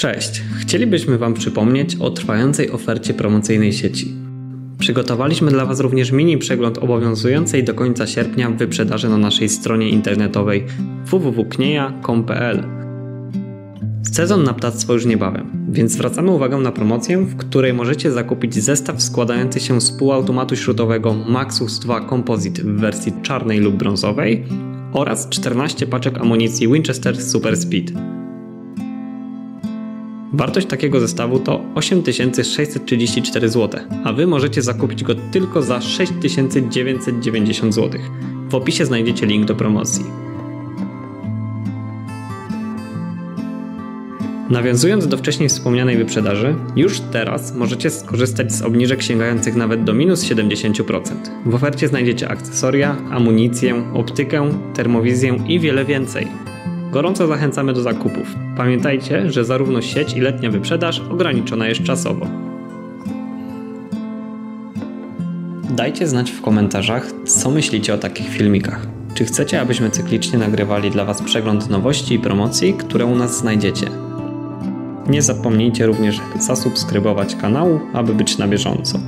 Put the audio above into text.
Cześć, chcielibyśmy Wam przypomnieć o trwającej ofercie promocyjnej sieci. Przygotowaliśmy dla Was również mini przegląd obowiązującej do końca sierpnia wyprzedaży na naszej stronie internetowej www.knieja.com.pl. Sezon na ptactwo już niebawem, więc zwracamy uwagę na promocję, w której możecie zakupić zestaw składający się z półautomatu śrutowego Maxus 2 Composite w wersji czarnej lub brązowej oraz 14 paczek amunicji Winchester Super Speed. Wartość takiego zestawu to 8634 zł, a Wy możecie zakupić go tylko za 6990 zł. W opisie znajdziecie link do promocji. Nawiązując do wcześniej wspomnianej wyprzedaży, już teraz możecie skorzystać z obniżek sięgających nawet do minus 70%. W ofercie znajdziecie akcesoria, amunicję, optykę, termowizję i wiele więcej. Gorąco zachęcamy do zakupów. Pamiętajcie, że zarówno sieć i letnia wyprzedaż ograniczona jest czasowo. Dajcie znać w komentarzach, co myślicie o takich filmikach. Czy chcecie, abyśmy cyklicznie nagrywali dla Was przegląd nowości i promocji, które u nas znajdziecie? Nie zapomnijcie również zasubskrybować kanału, aby być na bieżąco.